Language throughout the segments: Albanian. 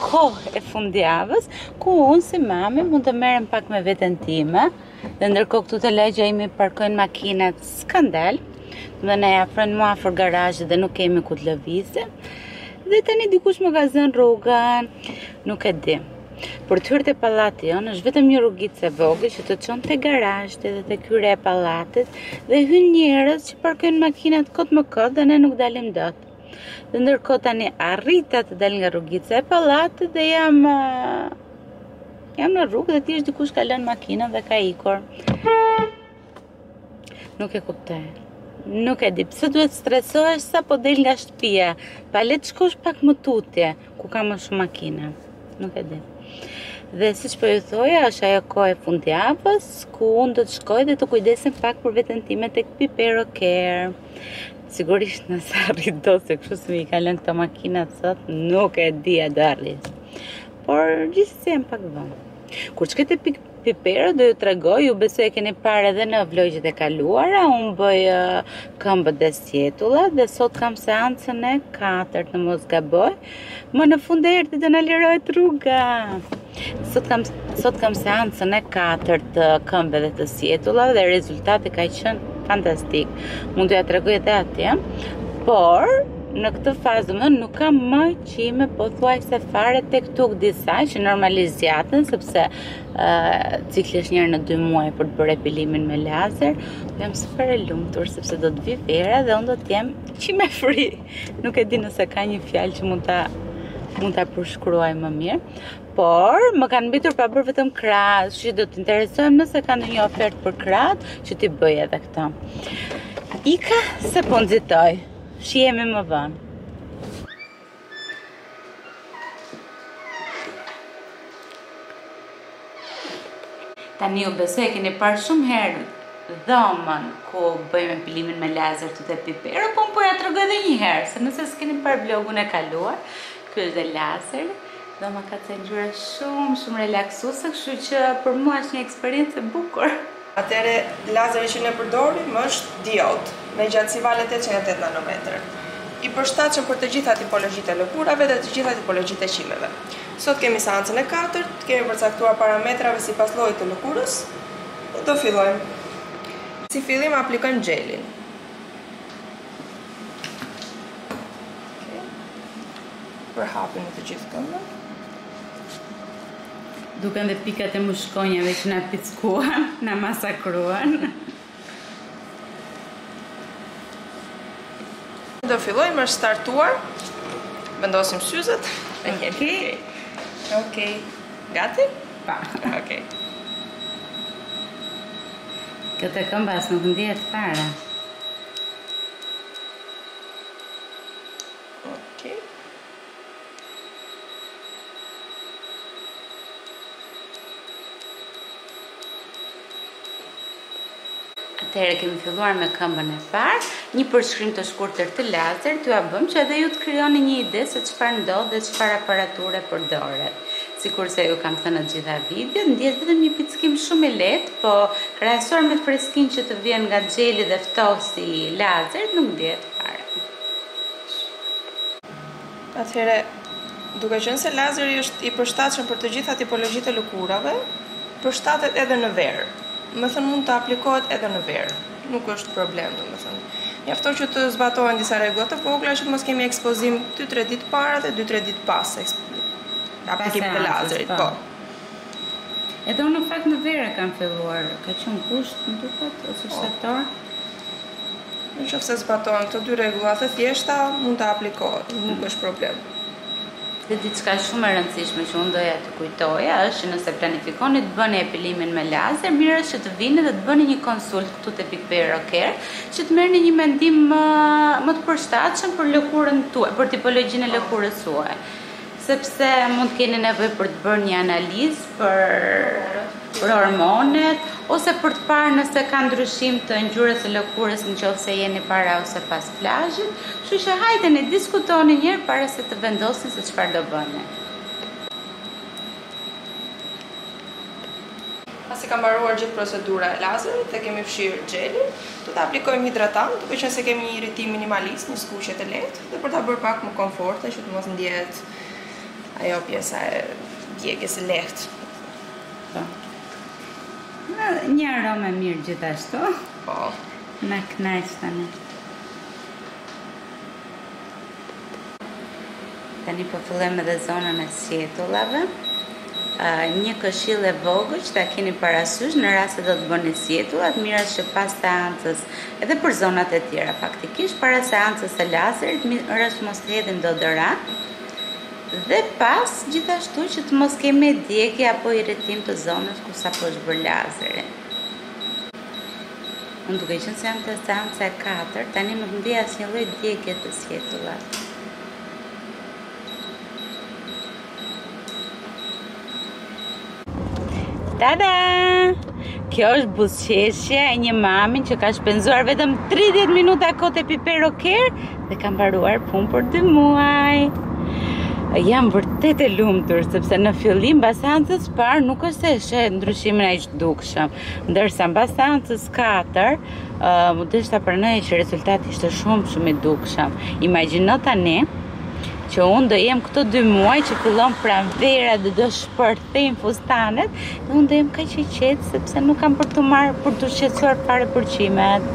kohë e fundjavës, ku unë si mami mund të merrem pak me veten time, dhe ndërkohë këtu te lagja ime parkojnë makinat skandal, dhe ne e afrojnë mu afër garazhit dhe nuk kemi ku të lëvizim, dhe tani dikush më ka zënë rrugën, nuk e di. Për të hyrë te pallati jonë është vetëm një rrugicë e vogël, që të çon te garazhi dhe te hyrja e pallatit, dhe hyjnë njerëz që parkojnë makinat kokë më kokë dhe ne nuk dalim dot. Dhe ndërkohë tani arrita të dal nga rrugica e pallatit dhe jam jam në rrugë dhe thjesht dikush ka lënë makinën dhe ka ikur. Nuk e kuptoj. Nuk e di pse duhet të stresohesh sapo del nga shtëpia. Pa le të shkosh pak më tutje ku ka më shumë makina. Nuk e di. Dhe siç po ju thoja, është ajo kohë e fundjavës, ku unë do të shkoj dhe të kujdesem pak për veten time te Pipero Care. Sigurisht nëse arrij dot se kështu si m'i kanë lënë këto makinat sot, nuk e di a do arrij. Por gjithsesi jam pak vonë. Kur shkoj te Pipero do ju tregoj, unë besoj e keni parë edhe në vlogjet e kaluara, unë bëj uh, këmbët dhe sqetullat dhe sot kam seancën e katërt në mos gaboj, më në fund erdhi dhe do na lirohet rruga. Sot kam, sot kam seancën e katërt të këmbëve dhe të sqetullave dhe rezultati ka qënë fantastik. Mund t'jua tregoj edhe atje, por në këtë fazë domethënë nuk kam më qime pothuajse fare tek tuk disa që normalisht zgjaten sepse ë cikli është një herë në dy muaj për të bërë epilimin me lazer. Jam super e lumtur sepse do të vijë vera dhe unë do të jem qime free. Nuk e di nëse ka një fjalë që mund ta mund ta përshkruaj më mirë. Por më kanë mbetur pa bërë vetëm krahët, që do të interesohem nëse ka ndonjë ofertë për krahët që t'i bëj edhe këto. Ika se po nxitoj. Shihemi më vonë. Tani unë besoj e keni parë shumë herë dhomën ku bëj epilimin me lazer këtu te Pipero, por po jua tregoj dhe një herë, se nëse s'keni parë vlogun e kaluar, kjo është dhe lazeri, dhoma ka ca ngjyra shumë, shumë relaksuese, kështu që për mua është një eksperiencë e bukur. Atëherë, lazeri që ne përdorim është diod, me gjatësi vale tetëqind e tetë nanometër, i përshtatshëm për të gjitha tipologjitë e lëkurave dhe të gjitha tipologjitë e qimeve. Sot kemi seancën e katërt, kemi përcaktuar parametrat sipas llojit të lëkurës dhe do fillojmë. Si fillim aplikojmë xhelin. E përhapim në të gjithë këmbën. Duken dhe pikat e mushkonjave që na pickuan, na masakruan. Do fillojmë, është startuar. Vendosim syzet. Okej. Okay. Okej. Okay. Gati? Pa. Okej. Okay. Këtu te këmba as nuk ndihet fare. Atëherë kemi filluar me këmbën e parë, një përshkrim të shkurtër të lazerit t'jua bëjmë që edhe ju të krijoni një ide se çfarë ndodh dhe çfarë aparature përdoret. Sikurse ju kam thënë në të gjitha videot, ndjehet vetëm një pickim shumë i lehtë, po krahasuar me freskinë që të vjen nga xheli dhe ftohësi i lazerit, nuk ndjehet fare. Atëherë, duke qenë se lazeri është i përshtatshëm për të gjitha tipologjitë e lëkurave, përshtatet edhe në verë. Domethënë mund të aplikohet edhe në verë. Nuk është problem, domethënë. Mjafton që të zbatohen disa rregulla të vogla që të mos kemi ekspozim 2-3 ditë para dhe 2-3 ditë pas ekspozimit. Aplikimit të lazerit, po. Edhe unë në fakt në verë e kam filluar, ka qenë gusht, më duket, ose po. shtator. Në qoftë se zbatohen këto dy rregulla të thjeshta, mund të aplikohet, nuk mm. është problem. Dhe diçka shumë e rëndësishme që unë doja të kujtoja është që nëse planifikoni të bëni epilimin me lazer, mirë është që të vini dhe të bëni një konsult këtu te Big Bear Care, që të merrni një mendim më, më të përshtatshëm për lëkurën tuaj, për tipologjinë e lëkurës suaj. Sepse mund të keni nevojë për të bërë një analizë për për hormonet ose për të parë nëse ka ndryshim të ngjyrës së lëkurës në qoftë se jeni para ose pas plazhit, kështu që hajdeni diskutoni një herë para se të vendosni se çfarë do bëni. Pasi ka mbaruar gjithë procedura e lazerit dhe kemi fshirë xhelin, do të aplikojmë hidratant, duke qenë se kemi një irritim minimalist, një skuqje të lehtë. dhe për ta bërë pak më komforte që të mos ndjehet ajo pjesa e djegjes e lehtë. Po. Lë një aromë e mirë gjithashtu. Po. Na kënaq tani. Tani po fillojmë edhe zonën e sjetullave. Një këshillë e vogël që ta keni parasysh në rast se do të bëni sjetullat, mirë është që pas seancës edhe për zonat e tjera faktikisht, para seancës së lazerit mirë është mos të hedhin deodorant dhe pas gjithashtu që të mos kemi djegje apo irritim të zonës ku sapo është bërë lazeri. Unë duke qenë se jam te seanca e 4, tani nuk ndiej asnjë lloj djegie te sjetullat. Tada! Kjo është buzëqeshja e një mami që ka shpenzuar vetëm 30 minuta kohë te Pipero Care dhe kam mbaruar punë për 2 muaj. Jam vërtet e lumtur sepse në fillim mbas seancës parë nuk është se sheh ndryshimin aq të dukshëm. Ndërsa mbas seancës 4, më duhet ta pranoj që rezultati ishte shumë shumë i dukshëm. Imagjino tani, që unë do jem këto dy muaj që fillon pranvera dhe do shpërthejnë fustanet dhe unë do jem kaq e qetë sepse nuk kam për t'u marrë për t'u shqetësuar fare për qimet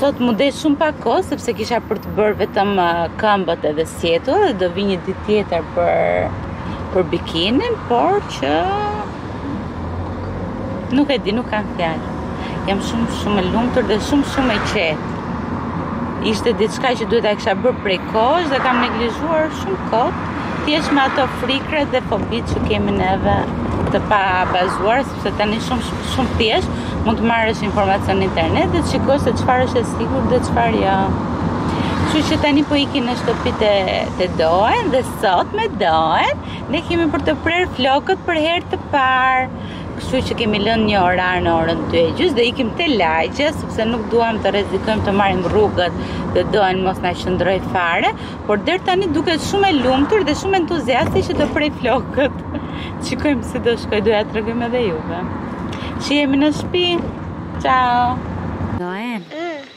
sot m'u desh shumë pak kohë sepse kisha për të bërë vetëm uh, këmbët edhe sqetull dhe do vij një ditë tjetër për për bikinin por që Nuk e di, nuk kam fjalë. Jam shumë shumë e lumtur dhe shumë shumë e qetë. Ishte diçka që duhet ta kisha bërë prej kohësh dhe kam neglizhuar shumë kot. Thjesht me ato frikëra dhe fobitë që kemi neve të pabazuara, sepse tani shumë shumë, shumë thjesht mund të marrësh informacion në internet dhe të shikosh se çfarë është e sigurt dhe çfarë jo. Kështu që tani po ikin në shtëpi te Doen dhe sot me Doen Ne kemi për të prerë flokët për herë të parë, kështu që kemi lënë një orar në orën 2 e gjysmë dhe ikim te lagja, sepse nuk duam të rrezikojmë të marrim rrugët dhe Doen mos na qëndrojë fare, por deri tani duket shumë e lumtur dhe shumë entuziaste që të presë flokët. Shikojmë si do shkojë, do ia tregojmë edhe juve. Shihemi në shtëpi. Ciao. Doen. Mm.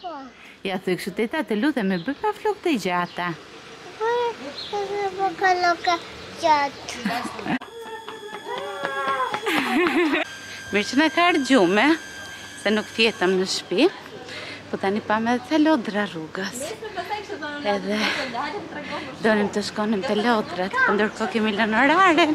Po. Ja thuaj kështu teta të lutem më bëj pak flokë të gjata. Po, të më bëj pak flokë të gjata. Mirë që na ka ardhë gjumi, se nuk fjetëm në shpi, po tani pamë dhe te lodrat rrugës. Edhe donim të shkonim te lodrat, por po ndërkohë kemi lënë orarin,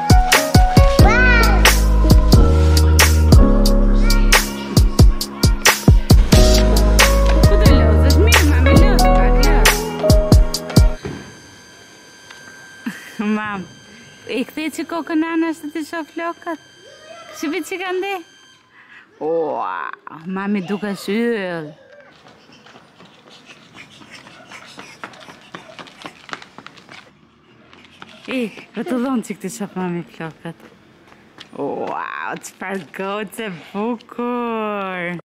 Mam, ktheje çik kokën anash të t'i shoh flokët? Që vi që kanë dhe? Oa, mami dukesh yll. Ik, për të dhonë që këtë shëpë mami flokët. Wow, që farë gotë e bukur!